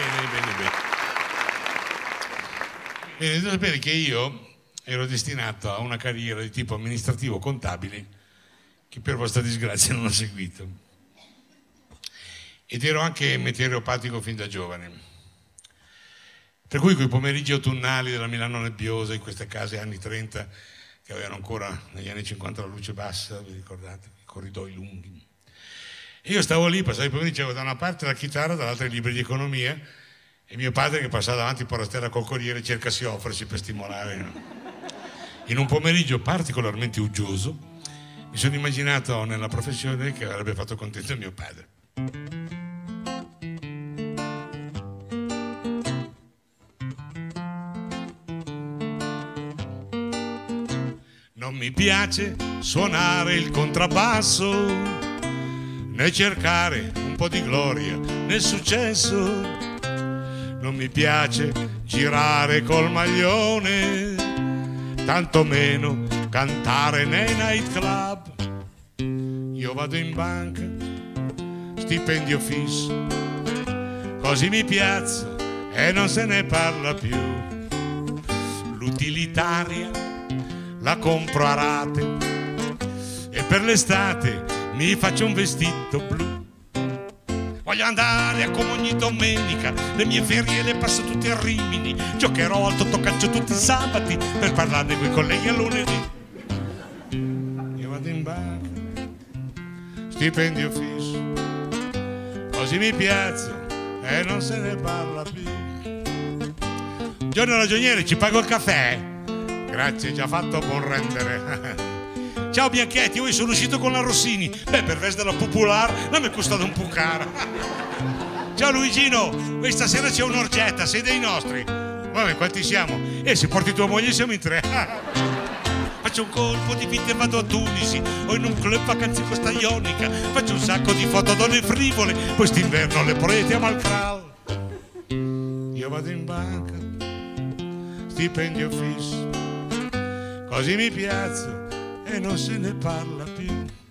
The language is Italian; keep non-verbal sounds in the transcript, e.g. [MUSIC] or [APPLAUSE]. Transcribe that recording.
bene, bene, bene. Bene, devo sapere che io ero destinato a una carriera di tipo amministrativo contabile che per vostra disgrazia non ho seguito. Ed ero anche meteoropatico fin da giovane. Per cui quei pomeriggi autunnali della Milano nebbiosa, in queste case anni 30, che avevano ancora negli anni 50 la luce bassa, vi ricordate, i corridoi lunghi. Io stavo lì, passavo i pomeriggi, avevo da una parte la chitarra, dall'altra i libri di economia, e mio padre che passava davanti per la stella col Corriere cerca si offresi per stimolare. In un pomeriggio particolarmente uggioso, mi sono immaginato nella professione che avrebbe fatto contento mio padre. Non mi piace suonare il contrabbasso, né cercare un po' di gloria nel successo. Non mi piace girare col maglione, tantomeno cantare nei nightclub. Io vado in banca, stipendio fisso, così mi piazzo e non se ne parla più. L'utilitaria la compro a rate e per l'estate mi faccio un vestito blu. Voglio andare a come ogni domenica, le mie ferie le passo tutte a Rimini, giocherò al totocalcio tutti i sabati per parlarne con i colleghi a lunedì. Io vado in banca, stipendio fisso, così mi piazzo e non se ne parla più. Buongiorno ragioniere, ci pago il caffè? Grazie, già fatto, buon rendere. [LAUGHS] Ciao Bianchetti, io sono uscito con la Rossini. Beh, per veste della Popular non mi è costato un po' cara. [LAUGHS] Ciao Luigino, questa sera c'è un'orgetta, sei dei nostri. Vabbè, quanti siamo? E se porti tua moglie siamo in tre. [LAUGHS] Faccio un colpo di vita e vado a Tunisi o in un club vacanze Costa Ionica. Faccio un sacco di foto donne frivole, quest'inverno le proiettiamo al Kral. Io vado in banca, stipendio fisso, così mi piazzo e non se ne parla più.